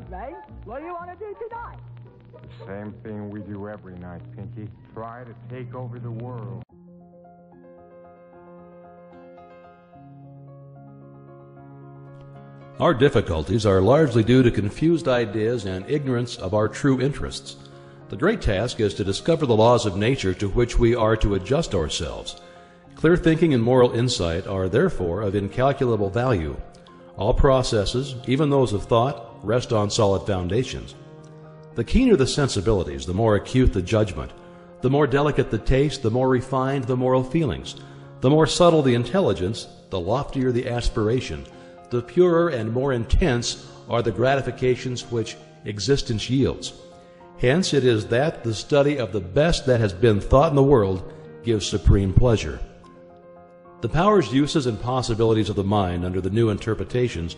evening. What do you want to do tonight? The same thing we do every night, Pinky. Try to take over the world. Our difficulties are largely due to confused ideas and ignorance of our true interests. The great task is to discover the laws of nature to which we are to adjust ourselves. Clear thinking and moral insight are therefore of incalculable value. All processes, even those of thought, rest on solid foundations. The keener the sensibilities, the more acute the judgment. The more delicate the taste, the more refined the moral feelings. The more subtle the intelligence, the loftier the aspiration the purer and more intense are the gratifications which existence yields. Hence, it is that the study of the best that has been thought in the world gives supreme pleasure. The powers, uses, and possibilities of the mind under the new interpretations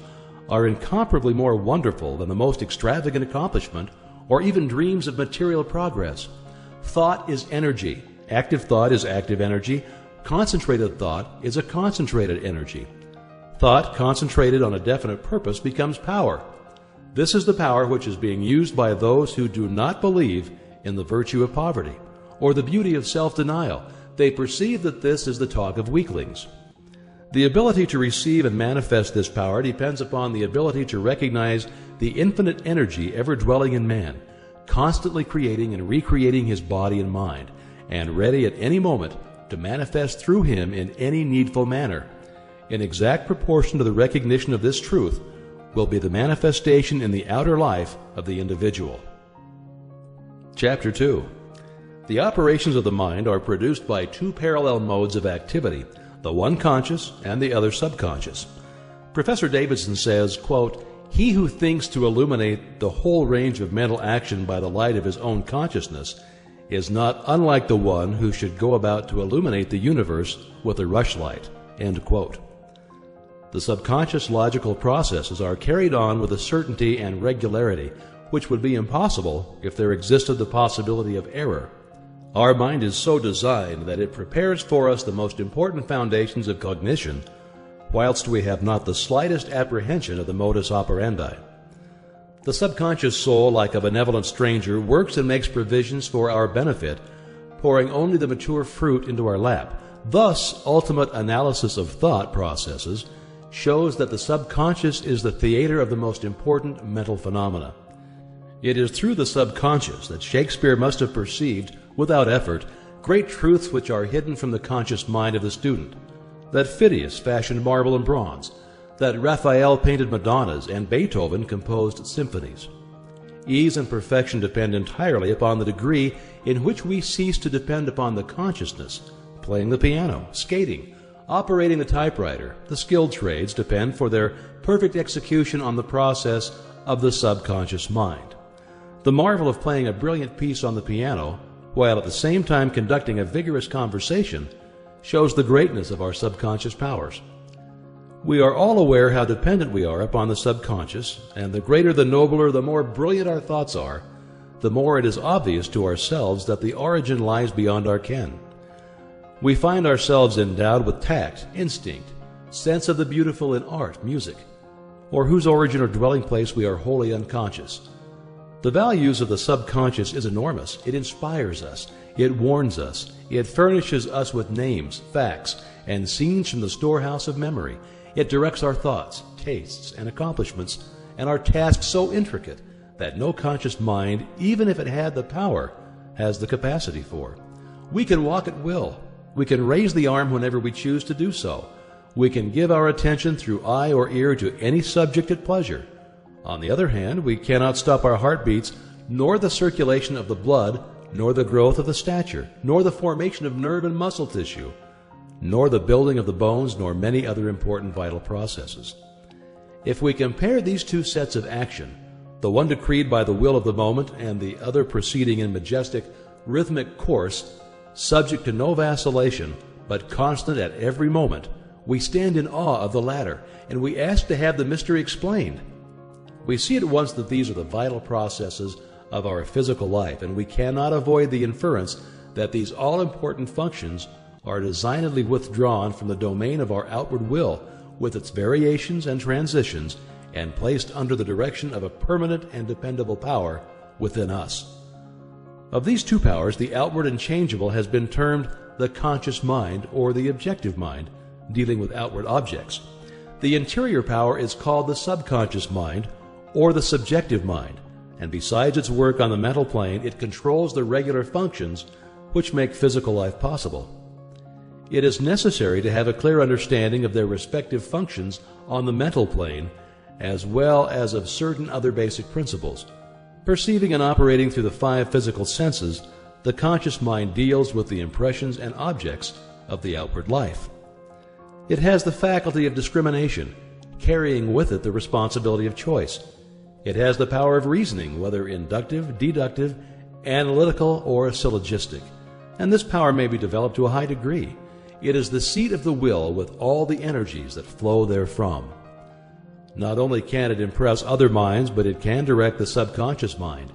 are incomparably more wonderful than the most extravagant accomplishment or even dreams of material progress. Thought is energy. Active thought is active energy. Concentrated thought is a concentrated energy. Thought concentrated on a definite purpose becomes power. This is the power which is being used by those who do not believe in the virtue of poverty or the beauty of self denial. They perceive that this is the talk of weaklings. The ability to receive and manifest this power depends upon the ability to recognize the infinite energy ever dwelling in man, constantly creating and recreating his body and mind, and ready at any moment to manifest through him in any needful manner in exact proportion to the recognition of this truth, will be the manifestation in the outer life of the individual. Chapter 2 The operations of the mind are produced by two parallel modes of activity, the one conscious and the other subconscious. Professor Davidson says, quote, He who thinks to illuminate the whole range of mental action by the light of his own consciousness is not unlike the one who should go about to illuminate the universe with a rushlight. End quote. The subconscious logical processes are carried on with a certainty and regularity which would be impossible if there existed the possibility of error. Our mind is so designed that it prepares for us the most important foundations of cognition, whilst we have not the slightest apprehension of the modus operandi. The subconscious soul, like a benevolent stranger, works and makes provisions for our benefit, pouring only the mature fruit into our lap. Thus, ultimate analysis of thought processes shows that the subconscious is the theater of the most important mental phenomena. It is through the subconscious that Shakespeare must have perceived, without effort, great truths which are hidden from the conscious mind of the student. That Phidias fashioned marble and bronze, that Raphael painted Madonnas, and Beethoven composed symphonies. Ease and perfection depend entirely upon the degree in which we cease to depend upon the consciousness, playing the piano, skating, Operating the typewriter, the skilled trades depend for their perfect execution on the process of the subconscious mind. The marvel of playing a brilliant piece on the piano, while at the same time conducting a vigorous conversation, shows the greatness of our subconscious powers. We are all aware how dependent we are upon the subconscious, and the greater the nobler, the more brilliant our thoughts are, the more it is obvious to ourselves that the origin lies beyond our ken we find ourselves endowed with tact, instinct, sense of the beautiful in art, music, or whose origin or dwelling place we are wholly unconscious. The values of the subconscious is enormous. It inspires us. It warns us. It furnishes us with names, facts, and scenes from the storehouse of memory. It directs our thoughts, tastes, and accomplishments, and our tasks so intricate that no conscious mind, even if it had the power, has the capacity for. We can walk at will, we can raise the arm whenever we choose to do so. We can give our attention through eye or ear to any subject at pleasure. On the other hand, we cannot stop our heartbeats, nor the circulation of the blood, nor the growth of the stature, nor the formation of nerve and muscle tissue, nor the building of the bones, nor many other important vital processes. If we compare these two sets of action, the one decreed by the will of the moment and the other proceeding in majestic, rhythmic course, subject to no vacillation, but constant at every moment, we stand in awe of the latter, and we ask to have the mystery explained. We see at once that these are the vital processes of our physical life, and we cannot avoid the inference that these all important functions are designedly withdrawn from the domain of our outward will, with its variations and transitions, and placed under the direction of a permanent and dependable power within us. Of these two powers, the outward and changeable has been termed the conscious mind or the objective mind, dealing with outward objects. The interior power is called the subconscious mind or the subjective mind, and besides its work on the mental plane, it controls the regular functions which make physical life possible. It is necessary to have a clear understanding of their respective functions on the mental plane, as well as of certain other basic principles. Perceiving and operating through the five physical senses, the conscious mind deals with the impressions and objects of the outward life. It has the faculty of discrimination, carrying with it the responsibility of choice. It has the power of reasoning, whether inductive, deductive, analytical, or syllogistic, and this power may be developed to a high degree. It is the seat of the will with all the energies that flow therefrom. Not only can it impress other minds, but it can direct the subconscious mind.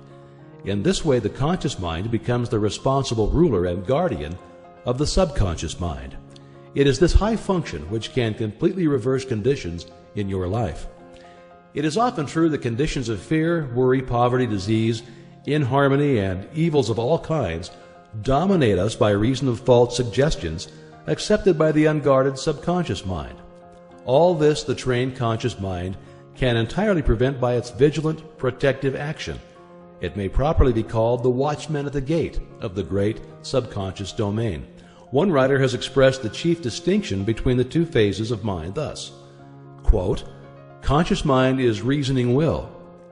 In this way, the conscious mind becomes the responsible ruler and guardian of the subconscious mind. It is this high function which can completely reverse conditions in your life. It is often true that conditions of fear, worry, poverty, disease, inharmony, and evils of all kinds dominate us by reason of false suggestions accepted by the unguarded subconscious mind. All this the trained conscious mind can entirely prevent by its vigilant, protective action. It may properly be called the watchman at the gate of the great subconscious domain. One writer has expressed the chief distinction between the two phases of mind thus quote, Conscious mind is reasoning will,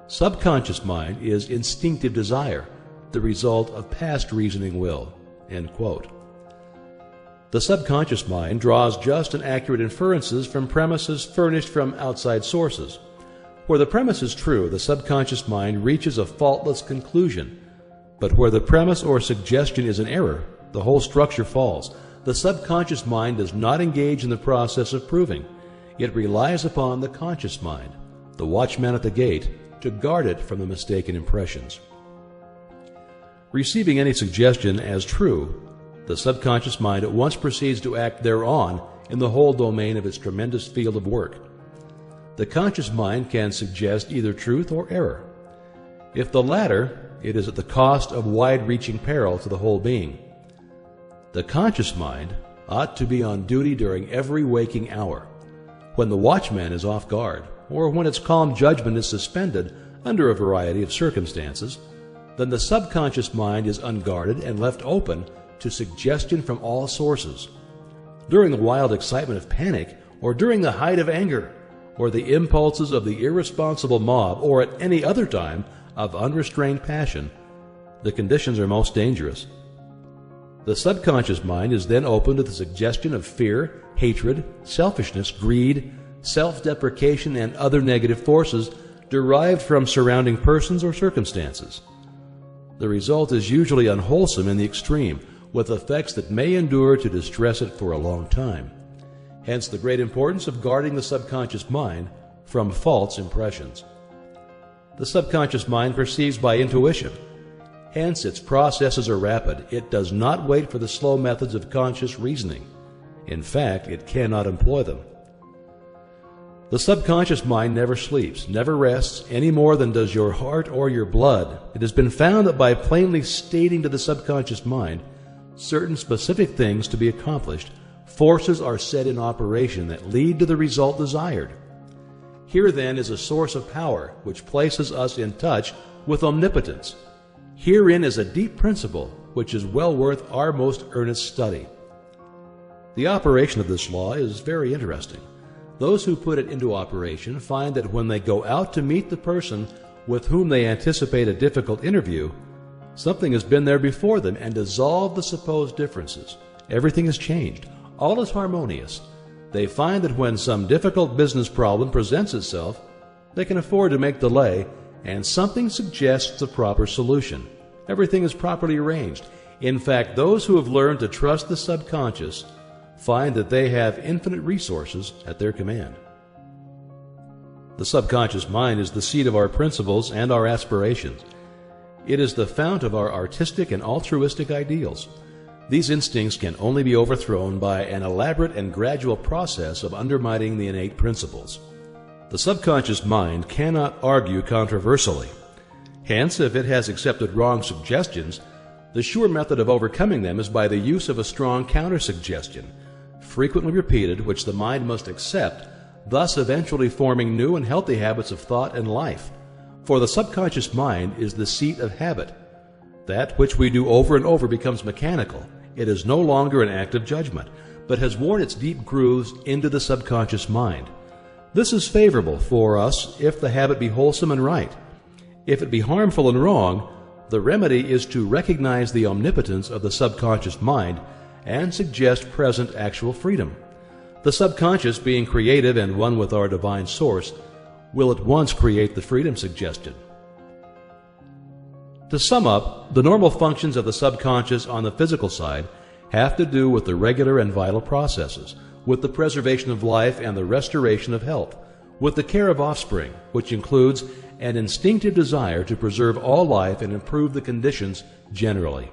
subconscious mind is instinctive desire, the result of past reasoning will. The subconscious mind draws just and accurate inferences from premises furnished from outside sources. Where the premise is true, the subconscious mind reaches a faultless conclusion. But where the premise or suggestion is an error, the whole structure falls. The subconscious mind does not engage in the process of proving. It relies upon the conscious mind, the watchman at the gate, to guard it from the mistaken impressions. Receiving any suggestion as true the subconscious mind at once proceeds to act thereon in the whole domain of its tremendous field of work. The conscious mind can suggest either truth or error. If the latter, it is at the cost of wide reaching peril to the whole being. The conscious mind ought to be on duty during every waking hour, when the watchman is off guard, or when its calm judgment is suspended under a variety of circumstances, then the subconscious mind is unguarded and left open to suggestion from all sources. During the wild excitement of panic, or during the height of anger, or the impulses of the irresponsible mob, or at any other time of unrestrained passion, the conditions are most dangerous. The subconscious mind is then open to the suggestion of fear, hatred, selfishness, greed, self deprecation, and other negative forces derived from surrounding persons or circumstances. The result is usually unwholesome in the extreme, with effects that may endure to distress it for a long time. Hence the great importance of guarding the subconscious mind from false impressions. The subconscious mind perceives by intuition. Hence, its processes are rapid. It does not wait for the slow methods of conscious reasoning. In fact, it cannot employ them. The subconscious mind never sleeps, never rests, any more than does your heart or your blood. It has been found that by plainly stating to the subconscious mind certain specific things to be accomplished, forces are set in operation that lead to the result desired. Here then is a source of power which places us in touch with omnipotence. Herein is a deep principle which is well worth our most earnest study. The operation of this law is very interesting. Those who put it into operation find that when they go out to meet the person with whom they anticipate a difficult interview, Something has been there before them and dissolved the supposed differences. Everything has changed. All is harmonious. They find that when some difficult business problem presents itself, they can afford to make delay, and something suggests the proper solution. Everything is properly arranged. In fact, those who have learned to trust the subconscious find that they have infinite resources at their command. The subconscious mind is the seat of our principles and our aspirations. It is the fount of our artistic and altruistic ideals. These instincts can only be overthrown by an elaborate and gradual process of undermining the innate principles. The subconscious mind cannot argue controversially. Hence, if it has accepted wrong suggestions, the sure method of overcoming them is by the use of a strong countersuggestion, frequently repeated, which the mind must accept, thus eventually forming new and healthy habits of thought and life. For the subconscious mind is the seat of habit. That which we do over and over becomes mechanical. It is no longer an act of judgment, but has worn its deep grooves into the subconscious mind. This is favorable for us if the habit be wholesome and right. If it be harmful and wrong, the remedy is to recognize the omnipotence of the subconscious mind and suggest present actual freedom. The subconscious, being creative and one with our divine source, will at once create the freedom suggested. To sum up, the normal functions of the subconscious on the physical side have to do with the regular and vital processes, with the preservation of life and the restoration of health, with the care of offspring, which includes an instinctive desire to preserve all life and improve the conditions generally.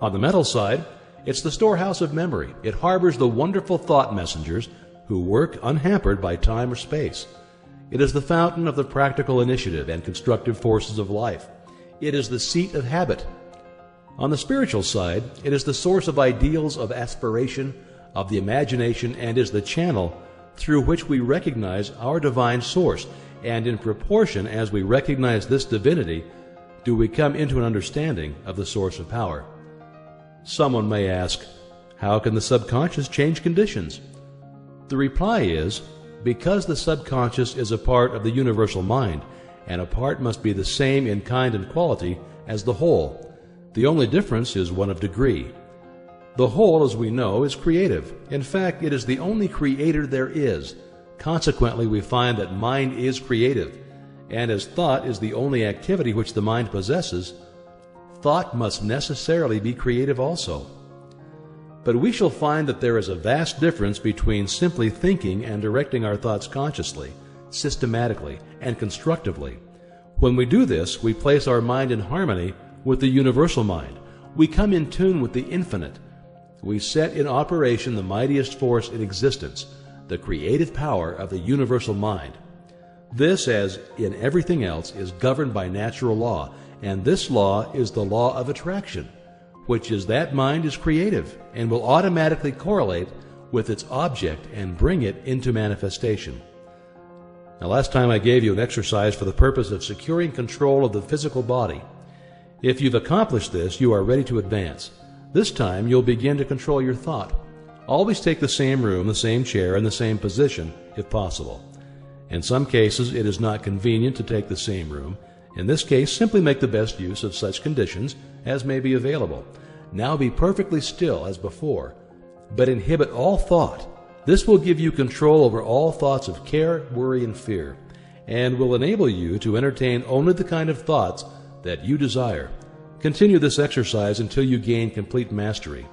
On the mental side, it's the storehouse of memory. It harbors the wonderful thought messengers who work unhampered by time or space. It is the fountain of the practical initiative and constructive forces of life. It is the seat of habit. On the spiritual side, it is the source of ideals of aspiration, of the imagination, and is the channel through which we recognize our divine source. And in proportion as we recognize this divinity, do we come into an understanding of the source of power. Someone may ask, how can the subconscious change conditions? The reply is, because the subconscious is a part of the universal mind, and a part must be the same in kind and quality as the whole. The only difference is one of degree. The whole, as we know, is creative. In fact, it is the only creator there is. Consequently, we find that mind is creative, and as thought is the only activity which the mind possesses, thought must necessarily be creative also. But we shall find that there is a vast difference between simply thinking and directing our thoughts consciously, systematically, and constructively. When we do this, we place our mind in harmony with the universal mind. We come in tune with the infinite. We set in operation the mightiest force in existence, the creative power of the universal mind. This, as in everything else, is governed by natural law and this law is the law of attraction, which is that mind is creative and will automatically correlate with its object and bring it into manifestation. Now, last time I gave you an exercise for the purpose of securing control of the physical body. If you've accomplished this, you are ready to advance. This time, you'll begin to control your thought. Always take the same room, the same chair, and the same position, if possible. In some cases, it is not convenient to take the same room, in this case, simply make the best use of such conditions as may be available. Now be perfectly still as before, but inhibit all thought. This will give you control over all thoughts of care, worry, and fear, and will enable you to entertain only the kind of thoughts that you desire. Continue this exercise until you gain complete mastery.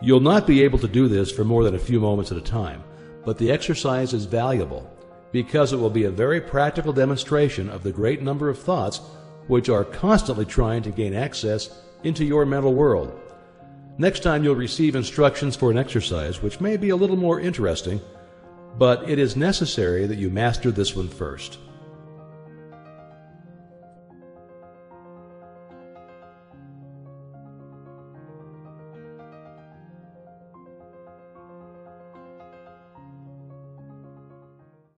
You'll not be able to do this for more than a few moments at a time, but the exercise is valuable because it will be a very practical demonstration of the great number of thoughts which are constantly trying to gain access into your mental world. Next time you'll receive instructions for an exercise which may be a little more interesting, but it is necessary that you master this one first.